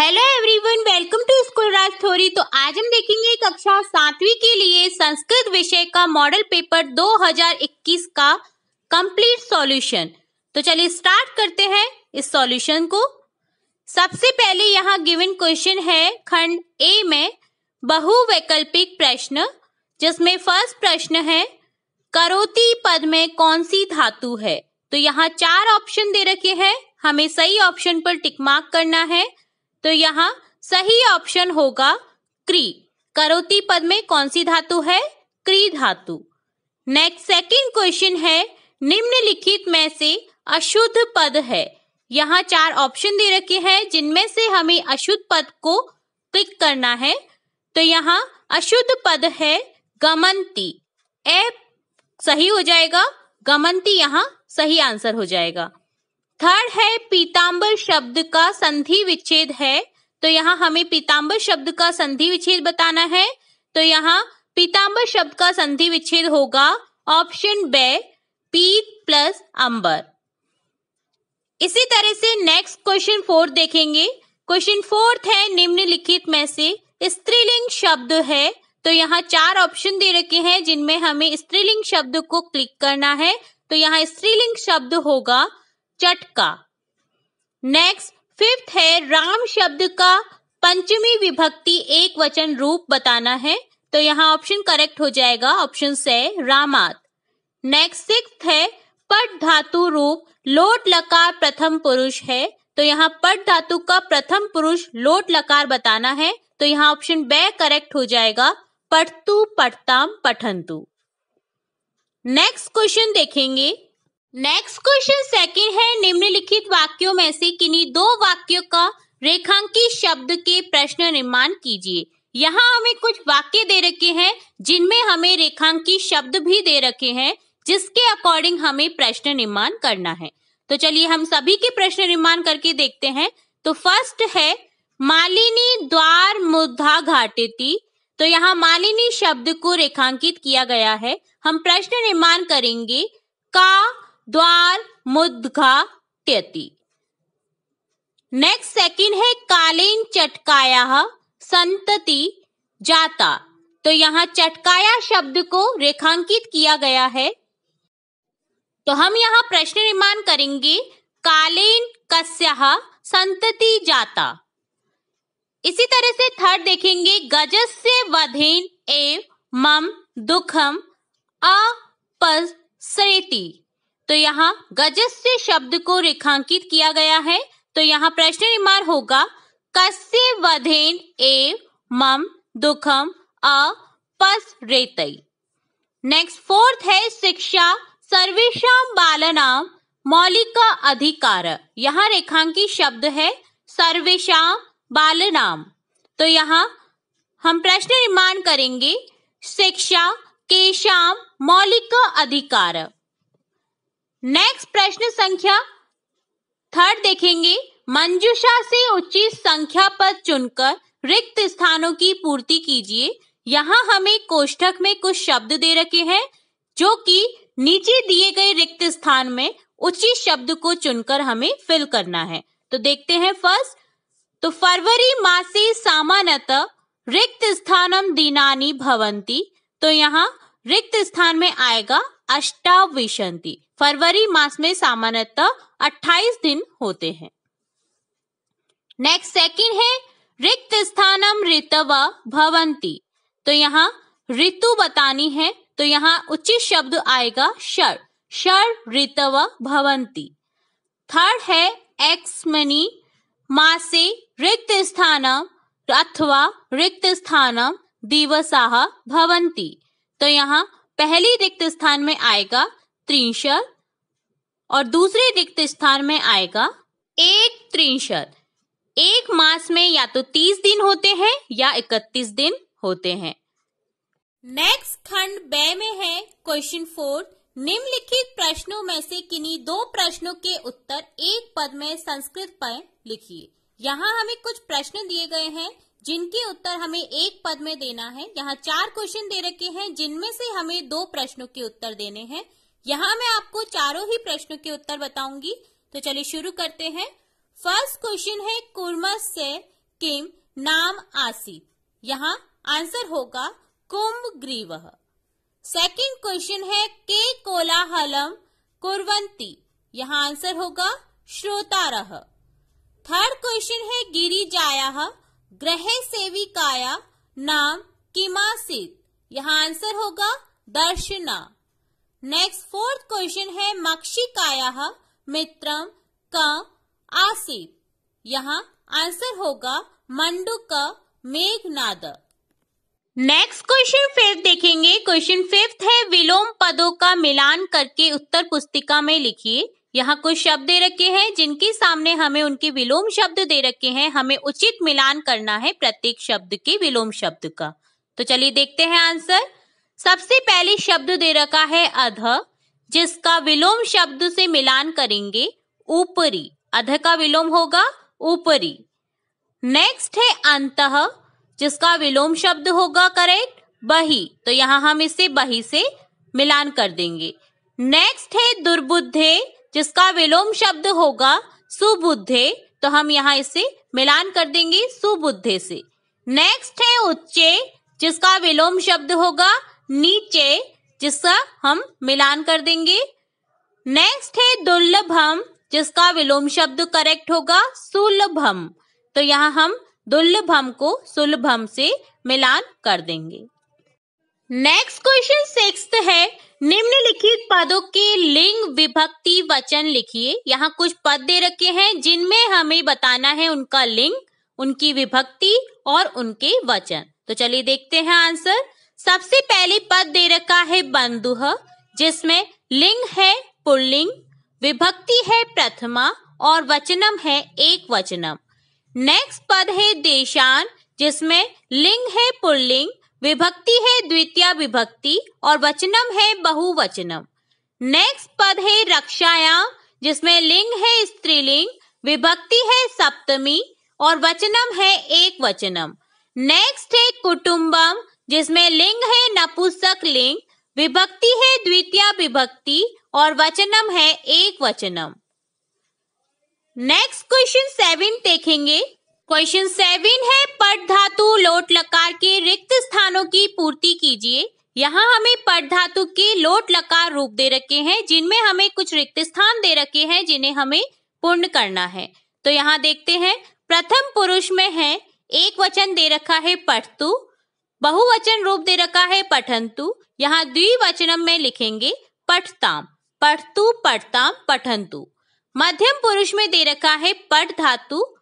Hello everyone welcome to school Raj theory तो आज हम देखेंगे कक्षा सातवीं के लिए संस्कृत विषय का मॉडल पेपर 2021 का कंप्लीट सॉल्यूशन तो चलिए स्टार्ट करते हैं इस सॉल्यूशन को। सबसे पहले यहाँ गिवन क्वेश्चन है खंड ए में बहुवैकल्पिक प्रश्न, जिसमें फ़र्स्ट प्रश्न है, करोती पद में कौन सी धातु है? तो यहाँ चार ऑप्शन दे रखे हैं, हमें सही ऑप्शन पर टिक मार्क करना है। तो यहाँ सही ऑप्शन होगा क्री। करोति पद में कौन सी धातु है? क्री धातु। नेक्स्ट सेकंड क्वेश्चन है, निम्नलिखित में से अशुद्ध पद है। यहाँ चार ऑप्शन दे रखे हैं, जिनमें से हमें अशुद्ध पद को क्लिक करना है। तो यहाँ अशुद्ध पद है गमंती। ए सही हो जाएगा, गमंती यहाँ सही आंसर हो जाएगा। थर्ड है पीताम्बर शब्द का संधि विच्छेद है। तो यहाँ हमें पीताम्बर शब्द का संधि विच्छेद बताना है। तो यहाँ पीताम्बर शब्द का संधि विच्छेद होगा। ऑप्शन बे, पीत प्लस अंबर। इसी तरह से नेक्स्ट क्वेश्चन फोर्थ देखेंगे। क्वेश्चन फोर्थ है निम्नलिखित में से स्त्रीलिंग शब्द है। तो यहाँ चार ऑप्शन दे रखे हैं जिनमें हमें स्त्रीलिंग शब्द को क्लिक करना है। तो यहाँ स्त्रीलिंग शब्द होगा। चटका। नेक्स्ट फिफ्थ है, राम शब्द का पंचमी विभक्ति एक वचन रूप बताना है। तो यहाँ ऑप्शन करेक्ट हो जाएगा ऑप्शन से रामात नेक्स्ट सिक्स है, पट धातु रूप, लोट लकार प्रथम पुरुष है। तो यहाँ पट धातु का प्रथम पुरुष लोट लकार बताना है। तो यहाँ ऑप्शन बे करेक्ट हो जाएगा पठतु पठताम पठंतु। नेक्स्ट क्वेश्चन देखेंगे। नेक्स्ट क्वेश्चन सेकंड है, निम्नलिखित वाक्यों में से किन्हीं दो वाक्यों का रेखांकी शब्द के प्रश्न निर्माण कीजिए। यहाँ हमें कुछ वाक्य दे रखे हैं, जिनमें हमें रेखांकी शब्द भी दे रखे हैं, जिसके अकॉर्डिंग हमें प्रश्न निर्माण करना है। तो चलिए हम सभी के प्रश्न निर्माण करके देखते हैं। तो फ़र्स्ट है, मालिनी द्वार मुद्दा घाटेती तो यहाँ मालिनी शब्द को रेखांकित किया गया है। हम प्रश्न निर्माण करेंगे, का द्वार मुद्घाट्यति नेक्स्ट सेकंड है कालीन चटकाया संतति जाता। तो यहाँ चटकाया शब्द को रेखांकित किया गया है। तो हम यहाँ प्रश्न निर्माण करेंगे, कालीन कस्या संतति जाता। इसी तरह से थर्ड देखेंगे गजस से वधेन एव मम दुखम अपसरेती। तो यहाँ गजस्य शब्द को रेखांकित किया गया है। तो यहाँ प्रश्न निर्माण होगा, कस्य वधेन एव मम दुखम अ पस रेतई नेक्स्ट फोर्थ है शिक्षा सर्वेशम बालनाम मौलिका अधिकार। यहाँ रेखांकित शब्द है सर्वेशम बालनाम तो यहाँ हम प्रश्न निर्माण करेंगे, शिक्षा केशाम मौलिक अधिकार। नेक्स्ट प्रश्न संख्या थर्ड देखेंगे। मंजुषा से उचित संख्या पद चुनकर रिक्त स्थानों की पूर्ति कीजिए। यहाँ हमें कोष्ठक में कुछ शब्द दे रखे हैं, जो कि नीचे दिए गए रिक्त स्थान में उचित शब्द को चुनकर हमें फिल करना है। तो देखते हैं फ़र्स्ट। तो फरवरी मासे सामान्यतः रिक्त स्थानम दिनानी भवंती तो यहाँ रिक्त स्थान में आएगा अष्टाविशंति। फरवरी मास में सामान्यतः 28 दिन होते हैं। नेक्स्ट सेकंड है, रिक्त स्थानम ऋतव भवंती। तो यहाँ ऋतु बतानी है तो यहाँ उचित शब्द आएगा शर। शर ऋतव भवंती। थर्ड है एक्समनी मासे रिक्त स्थानम अथवा रिक्त स्थानम दिवसाह भवंती। तो यहाँ पहली रिक्त स्थान में आएगा त्रिंशत और दूसरे रिक्त स्थान में आएगा एक त्रिंशत। एक मास में या तो तीस दिन होते हैं या इकतीस दिन होते हैं। नेक्स्ट खंड बे में है क्वेश्चन फोर निम्नलिखित प्रश्नों में से किन्हीं दो प्रश्नों के उत्तर एक पद में संस्कृत पर लिखिए। यहाँ हमें कुछ प्रश्न दिए गए हैं, जिनके उत्तर हमें एक पद में देना है। यहाँ चार क्वेश्चन दे रखे हैं, जिनमें से हमें दो प्रश्नों के उत्तर देने हैं। यहाँ मैं आपको चारों ही प्रश्नों के उत्तर बताऊँगी। तो चलिए शुरू करते हैं। फ़र्स्ट क्वेश्चन है कुर्मस से किम नाम आसित यहाँ आंसर होगा, कुंभ ग्रीव। सेकंड क्वेश्चन है, के कोलाहलम कुरवंती यहाँ आंसर होगा श्रोतारह थर्ड क्वेश्चन है, गिरिजाया ग्रह सेविकाया नाम किमासित? यहाँ आंसर होगा, दर्शना। नेक्स्ट फोर्थ क्वेश्चन है, मक्षिकाया मित्रम का आसित। यहाँ आंसर होगा, मंडुक मेघनाद। नेक्स्ट क्वेश्चन फिफ्थ देखेंगे। क्वेश्चन फिफ्थ है, विलोम पदों का मिलान करके उत्तर पुस्तिका में लिखिए। यहाँ कुछ शब्द दे रखे हैं, जिनके सामने हमें उनके विलोम शब्द दे रखे हैं। हमें उचित मिलान करना है प्रत्येक शब्द के विलोम शब्द का। तो चलिए देखते हैं आंसर। सबसे पहले शब्द दे रखा है अध, जिसका विलोम शब्द से मिलान करेंगे ऊपरी। अध का विलोम होगा ऊपरी। नेक्स्ट है अंत, जिसका विलोम शब्द होगा करेक्ट बही। तो यहाँ हम इसे बही से मिलान कर देंगे। नेक्स्ट है दुर्बुद्धे, जिसका विलोम शब्द होगा सुबुद्धे। तो हम यहाँ इसे मिलान कर देंगे सुबुद्धे से। नेक्स्ट है उच्चे, जिसका विलोम शब्द होगा नीचे जिसका हम मिलान कर देंगे। नेक्स्ट है दुर्लभम, जिसका विलोम शब्द करेक्ट होगा, सुलभम। तो यहाँ हम दुर्लभम को सुलभम से मिलान कर देंगे। नेक्स्ट क्वेश्चन सिक्स है। निम्नलिखित पदों के लिंग विभक्ति वचन लिखिए। यहाँ कुछ पद दे रखे हैं, जिनमें हमें बताना है उनका लिंग, उनकी विभक्ति और उनके वचन। तो चलिए देखते हैं आंसर। सबसे पहले पद दे रखा है बंधु, जिसमें लिंग है, पुल्लिंग, विभक्ति है, प्रथमा, और वचनम है, एक वचनम। नेक्स्ट पद है देशान, जिसमें लिंग है, पुल्लिंग, विभक्ति है, द्वितीय विभक्ति, और वचनम है, बहुवचनम। नेक्स्ट पद है रक्षायाम, जिसमें लिंग है, स्त्रीलिंग, विभक्ति है, सप्तमी, और वचनम है, एक वचनम। नेक्स्ट है कुटुंबम जिसमें लिंग है नपुंसक लिंग, विभक्ति है द्वितीय विभक्ति और वचनम है एक वचनम। नेक्स्ट क्वेश्चन सेवन देखेंगे। क्वेश्चन सेवन है, पट धातु लोट लकार के रिक्त स्थानों की पूर्ति कीजिए। यहाँ हमें पट धातु के लोट लकार रूप दे रखे हैं, जिनमें हमें कुछ रिक्त स्थान दे रखे हैं, जिन्हें हमें पूर्ण करना है। तो यहाँ देखते हैं, प्रथम पुरुष में है, एक वचन दे रखा है पठतु बहुवचन रूप दे रखा है पठंतु। यहाँ द्विवचनम में लिखेंगे पठताम। पठतु, पठताम, पठंतु। मध्यम पुरुष में दे रखा है पठ धातु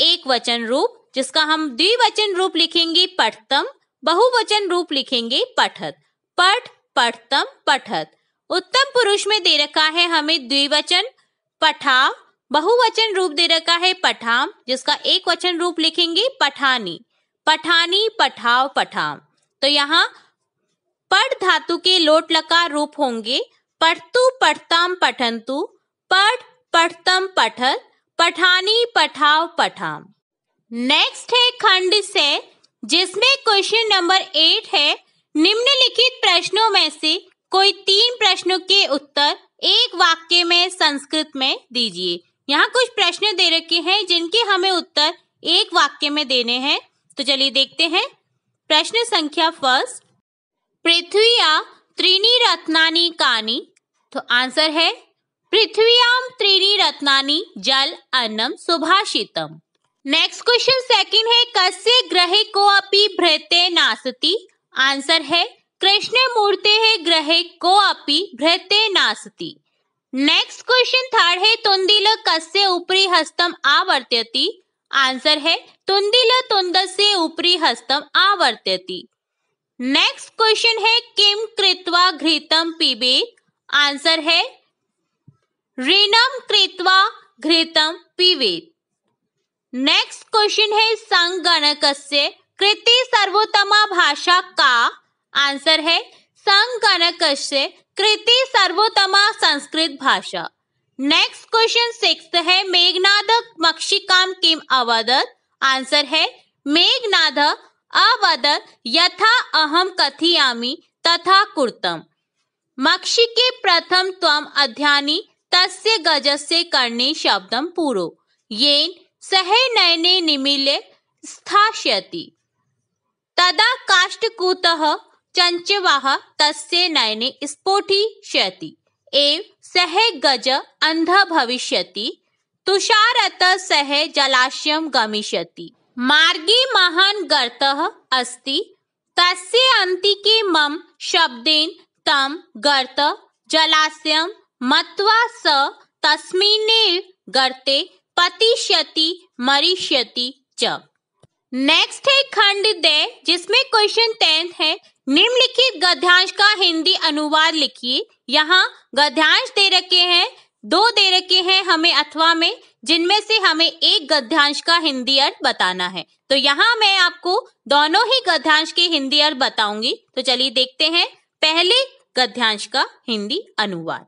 एक वचन रूप, जिसका हम द्विवचन रूप लिखेंगे पठतम, बहुवचन रूप लिखेंगे पठत। पठ, पठतम, पठत। उत्तम पुरुष में दे रखा है हमें द्विवचन पठा बहुवचन रूप दे रखा है पठाम, जिसका एक वचन रूप लिखेंगे पठानी। पठानी पठाव पठाम। तो यहाँ पढ़ धातु के लोट लकार रूप होंगे। पठतु पठताम पठंतु, पढ़ पठतम पठत पठानी पठाव पठाम। नेक्स्ट है खंड से, जिसमें क्वेश्चन नंबर एट है। निम्नलिखित प्रश्नों में से कोई तीन प्रश्नों के उत्तर एक वाक्य में, संस्कृत में दीजिए। यहाँ कुछ प्रश्न दे रखे हैं जिनके हमें उत्तर एक वाक्य में देने हैं। तो चलिए देखते हैं। प्रश्न संख्या फ़र्स्ट पृथ्वीया त्रिनी रत्नानी कानी? तो आंसर है पृथ्वीयाम त्रीणी रत्नानी जल अन्नम सुभाषितम। नेक्स्ट क्वेश्चन सेकंड है, कस्य ग्रह को अपि भ्रते नासती? आंसर है कृष्ण मूर्ते है ग्रह को अपि भ्रते नासती। नेक्स्ट क्वेश्चन थर्ड है, तुंदिल कस्य ऊपरी हस्तम आवर्त्यति? आंसर है तुंदिल तुंद से ऊपरी हस्तम आवर्त्यति नेक्स्ट क्वेश्चन है, किम कृत्वा घृतम पीबे? आंसर है, ऋणम कृत्वा घृतम पीवेत नेक्स्ट क्वेश्चन है संगणक कृति सर्वोत्तमा भाषा का? आंसर है संगणक कृति सर्वोत्तमा संस्कृत भाषा। नेक्स्ट क्वेश्चन सिक्स है, मेघनाद मक्षिकाम किम अवदत? आंसर है, मेघनाद अवदत यथा अहम कथियामी तथा कुर्तम। मक्षी के प्रथम त्वम अध्यानी तस्य गजस्य कर्णे शब्दम पूरो। येन सह नयने निमिले स्थास्यति। तदा काष्ठकूटः चञ्चवाः तस्य नयने स्फोटिष्यति। एव सह गज अंध भविष्यति तुषारत सह जलाशयं गमिष्यति। मार्गे महान् गर्तः अस्ति। तस्य अन्तिके मम शब्देन तं गर्त जलाशयं मत्वा स तस्मिन्नेव गर्ते पतिष्यति, मरिष्यति च। नेक्स्ट है खंड दे, जिसमें क्वेश्चन टेंथ है। निम्नलिखित गद्यांश का हिंदी अनुवाद लिखिए। यहाँ गद्यांश दे रखे हैं। दो दे रखे हैं हमें अथवा में, जिनमें से हमें एक गद्यांश का हिंदी अर्थ बताना है। तो यहाँ मैं आपको दोनों ही गद्यांश के हिंदी अर्थ बताऊँगी। तो चलिए देखते हैं पहले गद्यांश का हिंदी अनुवाद।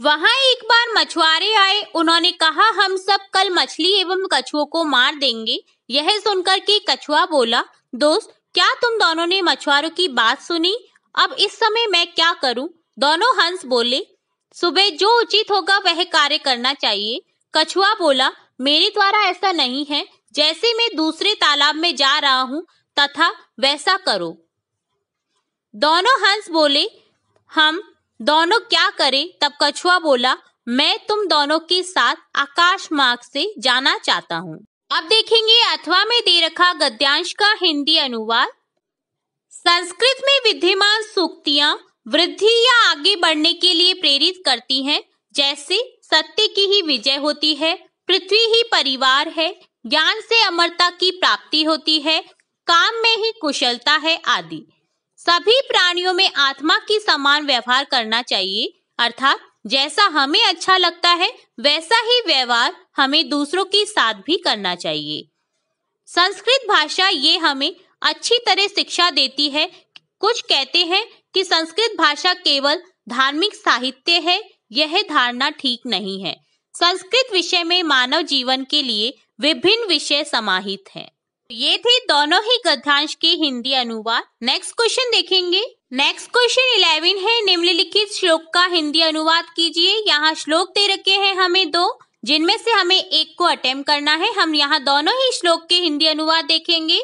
वहाँ एक बार मछुआरे आए, उन्होंने कहा, हम सब कल मछली एवं कछुओं को मार देंगे। यह सुनकर के कछुआ बोला, दोस्त, क्या तुम दोनों ने मछुआरों की बात सुनी? अब इस समय मैं क्या करूँ? दोनों हंस बोले सुबह जो उचित होगा वह कार्य करना चाहिए। कछुआ बोला, मेरे द्वारा ऐसा नहीं है। जैसे मैं दूसरे तालाब में जा रहा हूँ, तथा वैसा करो। दोनों हंस बोले, हम दोनों क्या करें? तब कछुआ बोला, मैं तुम दोनों के साथ आकाश मार्ग से जाना चाहता हूँ। अब देखेंगे अथवा में दे रखा गद्यांश का हिंदी अनुवाद। संस्कृत में विद्यमान सूक्तियाँ वृद्धि या आगे बढ़ने के लिए प्रेरित करती हैं, जैसे सत्य की ही विजय होती है, पृथ्वी ही परिवार है, ज्ञान से अमरता की प्राप्ति होती है, काम में ही कुशलता है आदि। सभी प्राणियों में आत्मा की समान व्यवहार करना चाहिए, अर्थात जैसा हमें अच्छा लगता है, वैसा ही व्यवहार हमें दूसरों के साथ भी करना चाहिए। संस्कृत भाषा ये हमें अच्छी तरह शिक्षा देती है, कुछ कहते हैं कि संस्कृत भाषा केवल धार्मिक साहित्य है, यह धारणा ठीक नहीं है। संस्कृत विषय में मानव जीवन के लिए विभिन्न विषय समाहित हैं। ये थे दोनों ही गद्यांश के हिंदी अनुवाद। नेक्स्ट क्वेश्चन देखेंगे। नेक्स्ट क्वेश्चन इलेवन है। निम्नलिखित श्लोक का हिंदी अनुवाद कीजिए। यहाँ श्लोक दे रखे हैं हमें दो, जिनमें से हमें एक को अटेम्प करना है। हम यहाँ दोनों ही श्लोक के हिंदी अनुवाद देखेंगे।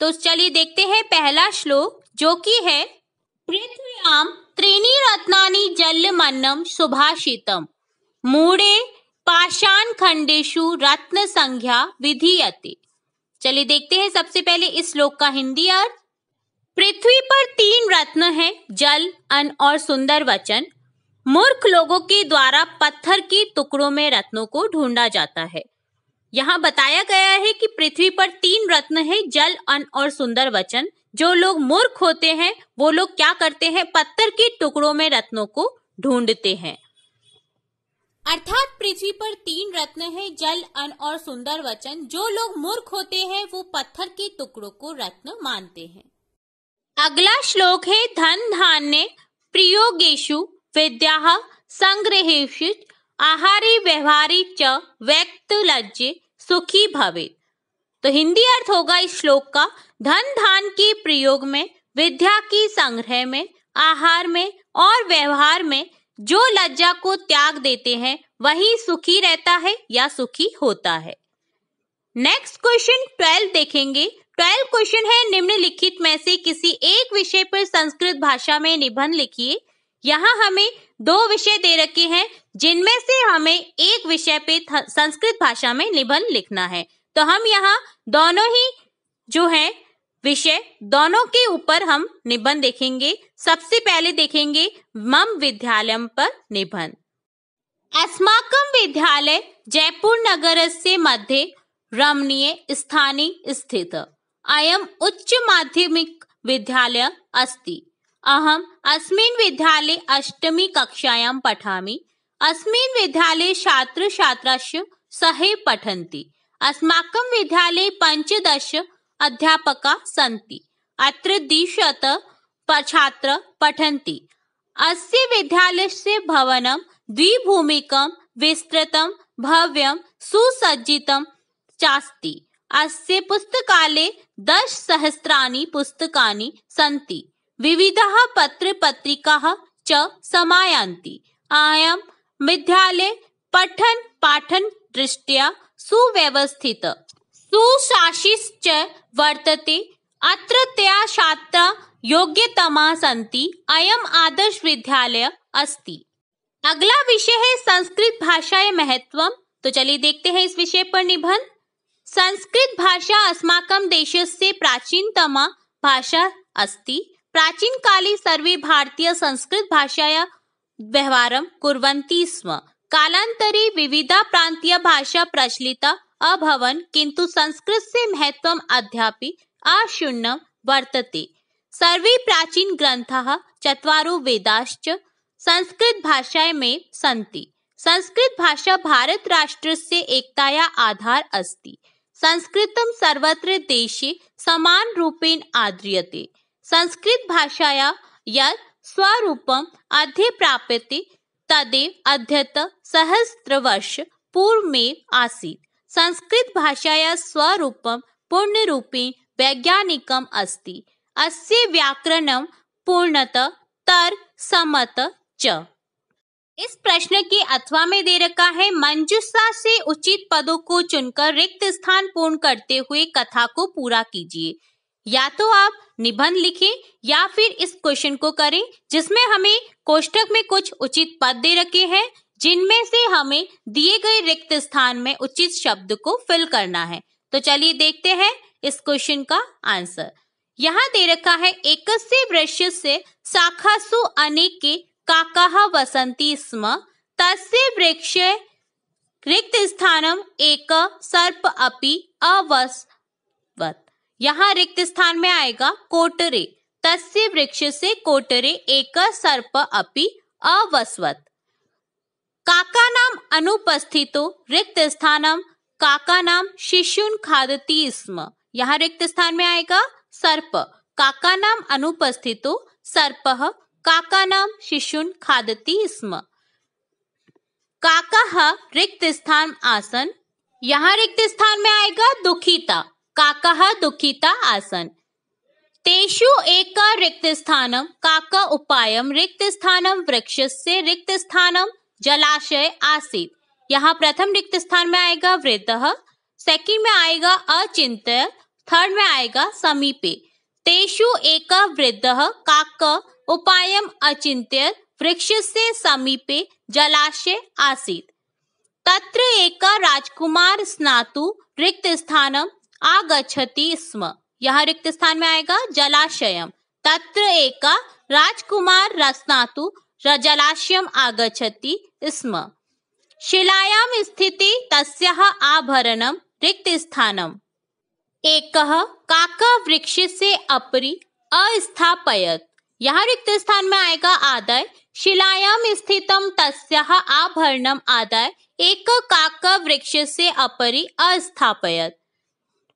तो चलिए देखते हैं पहला श्लोक, जो कि है पृथ्व्याम त्रीणी रत्नानि जल मन्नम सुभाषितम। मूढ़े पाषाण खंडेशु रत्न संख्या विधीयते। चलिए देखते हैं सबसे पहले इस श्लोक का हिंदी अर्थ। पृथ्वी पर तीन रत्न हैं, जल, अन्न और सुंदर वचन। मूर्ख लोगों के द्वारा पत्थर के टुकड़ों में रत्नों को ढूंढा जाता है। यहाँ बताया गया है कि पृथ्वी पर तीन रत्न है, जल, अन्न और सुंदर वचन। जो लोग मूर्ख होते हैं वो लोग क्या करते हैं? पत्थर के टुकड़ों में रत्नों को ढूंढते हैं। अर्थात पृथ्वी पर तीन रत्न है जल अन्न और सुंदर वचन। जो लोग मूर्ख होते हैं वो पत्थर के टुकड़ों को रत्न मानते हैं। अगला श्लोक है धन धान्य प्रयोगेशु विद्या संग्रहेशु आहारी व्यवहारी च व्यक्त लज्जे सुखी भवे तो हिंदी अर्थ होगा इस श्लोक का, धन धान के प्रयोग में, विद्या की संग्रह में, आहार में और व्यवहार में, जो लज्जा को त्याग देते हैं, वही सुखी रहता है या सुखी होता है। नेक्स्ट क्वेश्चन ट्वेल्व देखेंगे। ट्वेल्व क्वेश्चन है निम्नलिखित में से किसी एक विषय पर संस्कृत भाषा में निबंध लिखिए। यहाँ हमें दो विषय दे रखे हैं, जिनमें से हमें एक विषय पे संस्कृत भाषा में निबंध लिखना है। तो हम यहाँ दोनों ही जो है, विषय, दोनों के ऊपर हम निबंध देखेंगे। सबसे पहले देखेंगे मम विद्यालय पर निबंध। अस्माकम विद्यालय जयपुर नगर से मध्य रमणीय स्थानी स्थित। अयम उच्च माध्यमिक विद्यालय अस्ति। अहम अस्मिन् विद्यालये अष्टमी कक्षायां पठामि। अस्मिन् विद्यालये छात्र छात्राश्च सह पठन्ति। अस्माकं विद्यालये पञ्चदश अध्यापका सन्ति। अत्र द्विशत छात्र पठन्ति। अस्य विद्यालयस्य भवनं द्विभूमिकं, विस्तृतं, भव्यं, सुसज्जितं चास्ति। अस्य पुस्तकालये दश सहस्राणि पुस्तकानि सन्ति। विविधः पत्र पत्रिकाः च समायान्ति। अयं विद्यालय पठन पाठन दृष्ट्या सुव्यवस्थित। सुशासिश्च वर्तते, अत्र त्या छात्रा योग्यतमा सन्ति, अयम आदर्श विद्यालय अस्ति। अगला विषय है संस्कृत भाषा महत्व तो चलिए देखते हैं इस विषय पर निबंध। संस्कृत भाषा अस्माकं देशस्य प्राचीनतमा भाषा अस्ति। प्राचीनकाले सर्वे भारतीय संस्कृत भाषाया व्यवहारं कुर्वन्ति स्म। कालान्तरे विविधा प्रान्तीय भाषा प्रचलिता, अभवन् किन्तु संस्कृतस्य महत्व अद्यापि अशून्यं वर्तते। सर्वे प्राचीन ग्रन्थाः चत्वारो वेदाश्च संस्कृत भाषाय में सन्ति संस्कृत भाषा भारत राष्ट्र से एकताया आधार अस्ति। संस्कृतं सर्वत्र देशे समान रूपेण आद्रियते। संस्कृत भाषाया यत् स्वरूपम् अद्य प्राप्यते तदेव अद्यत सहस्रवर्ष पूर्वमेव आसीत्। संस्कृत भाषाया स्वरूपं पूर्णरूपेण वैज्ञानिकम् अस्ति। अस्य व्याकरणं पूर्णत, तर, समत च। इस प्रश्न के अथवा में दे रखा है मंजुषा से उचित पदों को चुनकर रिक्त स्थान पूर्ण करते हुए कथा को पूरा कीजिए। या तो आप निबंध लिखें या फिर इस क्वेश्चन को करें, जिसमें हमें कोष्टक में कुछ उचित पद दे रखे हैं, जिनमें से हमें दिए गए रिक्त स्थान में उचित शब्द को फिल करना है। तो चलिए देखते हैं इस क्वेश्चन का आंसर यहाँ दे रखा है एक वृक्ष से शाखासु अनेके काकाः वसंती स्म, तस्य वृक्ष रिक्त स्थानम एक सर्प अपि अवस्वत यहाँ रिक्त स्थान में आएगा कोटरे। तस्य वृक्ष से कोटरे एक सर्प अपि अवस्वत। काका नाम अनुपस्थितो, रिक्त स्थानम। काका नाम शिशुन खादती स्म। यहाँ रिक्त स्थान में आएगा सर्प। काका नाम अनुपस्थितो, सर्प काकानां शिशुन खादती स्म। काका रिक्त स्थान आसन। यहाँ रिक्त स्थान में आएगा दुखिता। काका दुखिता आसन। तेषु एक रिक्त स्थानम काका उपायम रिक्त स्थानम वृक्ष से रिक्त स्थानम जलाशय आसित। यहाँ प्रथम रिक्त स्थान में आएगा वृद्ध, सेकंड में आएगा अचिंत थर्ड में आएगा समीपे। तेषु एक वृद्ध, काक उपायम अचिंत्य वृक्ष से समीपे जलाशय आसीत। तत्र एक राजकुमार स्नातु रिक्त स्थानम आगछति स्म। यह रिक्त स्थान में आएगा, जलाशयम। तत्र एक राजकुमार स्नातु जलाशयम आगछति स्म। शिलायाम स्थिति तस्याः आभरणम रिक्त स्थानम एक काक वृक्ष से अपरि अस्थापयत। यहाँ रिक्त स्थान में आएगा आदय। शिलायाम स्थितम तस्याः आभरणम आदाय। एक काक वृक्ष से अपरि अस्थापयत।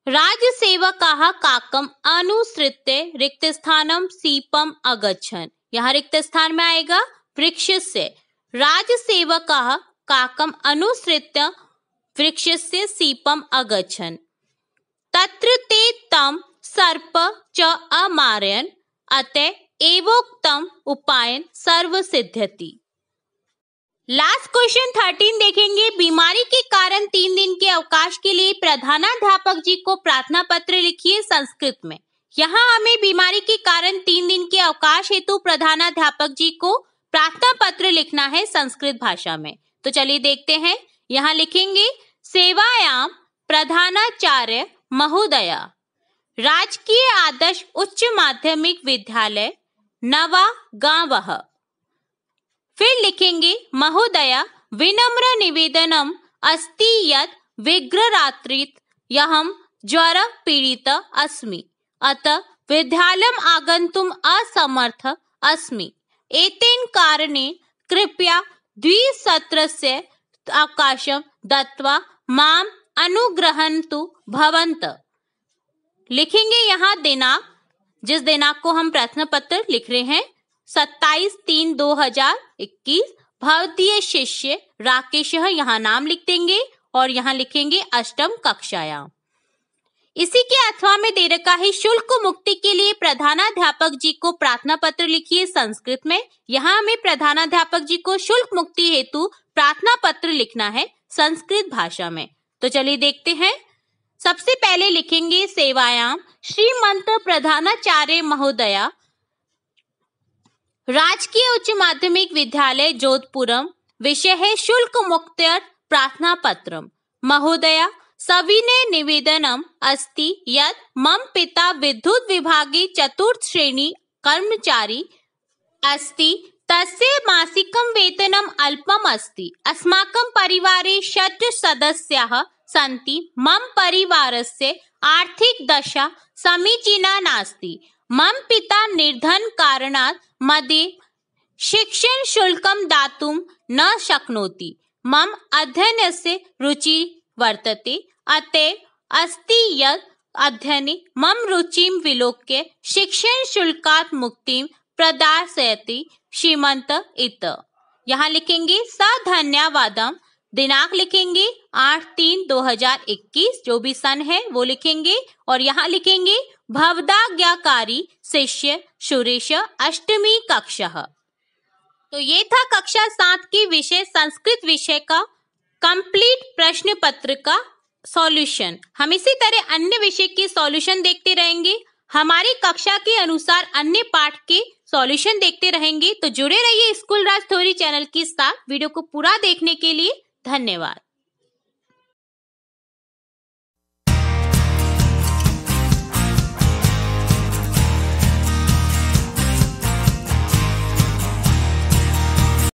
राजसेवकाः काकम अनुसृत्य रिक्त स्थानम सीपम अगछन यहाँ रिक्त स्थान में आएगा वृक्ष से राजसेवकाः काकम अनुसृत्य वृक्ष से सीपम अगछन तत्र ते तम सर्प च अमारयन, अतः एवोक्तम उपायन सर्व सिद्ध्यति लास्ट क्वेश्चन थर्टीन देखेंगे। बीमारी के कारण तीन दिन के अवकाश के लिए प्रधानाध्यापक जी को प्रार्थना पत्र लिखिए संस्कृत में। यहाँ हमें बीमारी के कारण तीन दिन के अवकाश हेतु प्रधानाध्यापक जी को प्रार्थना पत्र लिखना है संस्कृत भाषा में। तो चलिए देखते हैं। यहाँ लिखेंगे, सेवायाम प्रधानाचार्य महोदया, राजकीय आदर्श उच्च माध्यमिक विद्यालय नवा गाँव फिर लिखेंगे, महोदया, विनम्र निवेदनम अस्ति यत् विग्ररात्रित यहम ज्वर पीड़ित अस्मि। अतः विद्यालयम आगंतुम असमर्थ अस्मि। एतेन कारणे कृपया द्विसत्रस्य अवकाशम दत्वा माम अनुग्रहन्तु भवंत लिखेंगे यहाँ दिनांक, जिस दिनांक को हम प्रश्न पत्र लिख रहे हैं सत्ताईस तीन दो हज़ार इक्कीस, भारतीय शिष्य राकेश यहाँ नाम लिख देंगे और यहाँ लिखेंगे अष्टम कक्षाया। इसी के अथवा में दे रखा है, शुल्क मुक्ति के लिए प्रधानाध्यापक जी को प्रार्थना पत्र लिखिए संस्कृत में। यहाँ हमें प्रधानाध्यापक जी को शुल्क मुक्ति हेतु प्रार्थना पत्र लिखना है संस्कृत भाषा में। तो चलिए देखते हैं। सबसे पहले लिखेंगे सेवायाम, श्रीमंत प्रधानाचार्य महोदया राजकीय उच्च माध्यमिक विद्यालय जोधपुरम। विषय है शुल्क मुक्त प्रार्थना पत्र महोदया सविने निवेदनम अस्ति यत् मम पिता विद्युत विभागे चतुर्थ श्रेणी कर्मचारी अस्ति, तस्य मासिकं वेतनम् अल्पम् अस्ति। अस्माकं परिवारे षट् सदस्याः सन्ति। मम परिवारस्य आर्थिक दशा समीचीना नास्ति। मम पिता निर्धन मध्ये शिक्षण शुल्कं दातुं न शक्नोति। मम अध्ययनस्य रुचि वर्तते। अतएव अस्ति यत् अध्ययने मम रुचिं विलोक्य शिक्षण शुल्कात् मुक्ति प्रदासयति। श्रीमंत इत यहाँ लिखेंगे स धन्यवादम दिनांक लिखेंगे आठ तीन दो हज़ार इक्कीस, जो भी सन है, वो लिखेंगे। और यहाँ लिखेंगे, भवदाज्ञाकारी शिष्य सुरेश अष्टमी कक्षा। तो ये था कक्षा सात की विषय, संस्कृत विषय का कंप्लीट प्रश्न पत्र का सॉल्यूशन हम इसी तरह अन्य विषय के सॉल्यूशन देखते रहेंगे। हमारी कक्षा के अनुसार अन्य पाठ के सॉल्यूशन देखते रहेंगे। तो जुड़े रहिए स्कूल राज थोरी चैनल के साथ वीडियो को पूरा देखने के लिए। धन्यवाद।